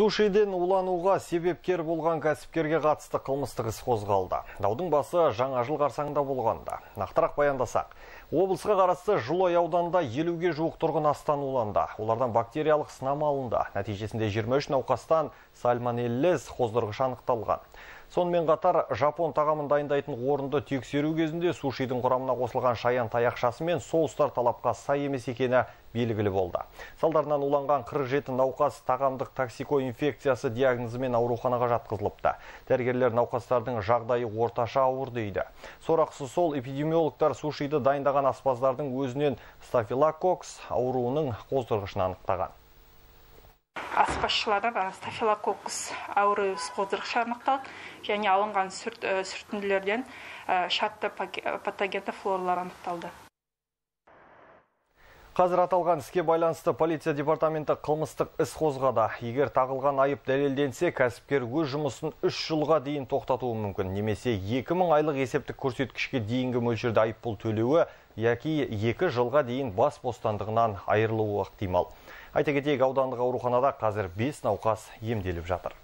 Сушиден улануға себепкер болған кәсіпкерге қатысты қылмыстық іс қозғалды. Даудың басы жаңа жыл қарсаңында болғанда. Нақтырақ баяндасақ, облысқа қарасты Жылой ауданында елуге жуық тұрғын астан уланды. Олардан бактериялық сынама алынды. Нәтижесінде 23 науқастан сальмонеллез қоздырғыш анықталған. Сонымен қатар жапон тағамын дайындайтын орынды тексеру кезінде сушидің құрамына қосылған шаян таяқшасы мен соустар талапқа сай емес екені белгілі болды. Салдарынан уланған 47 науқас тағамдық токсико инфекциясы диагнозымен ауруханаға жатқызылыпты. Дәрігерлер науқастардың жағдайы орташа ауыр дейді. Сорақсы сол эпидемиологтар сушиді дайындаған аспаздардың өзінен стафилококс ауруының қоздырғышын анықтаған аспазшылардан стафилококкус ауруус қоздырғышы анықталды. Және алынған сүртінділерден шатты патогенді флоралар анықталды. Қазір аталған іске байланысты полиция департаменті қылмыстық іс қозғады. Егер тағылған айып дәлелденсе, кәсіпкер өз жұмысын 3 жылға дейін тоқтатуы мүмкін. Немесе 2000 айлық есептік көрсеткішке дейінгі мөлшерде айыппұл төлеуі, яки 2 жылға дейін бас бостандығынан айырылуы ықтимал. Айта кетейік аудандық ауруханада қазір 5 науқас емделіп жатыр.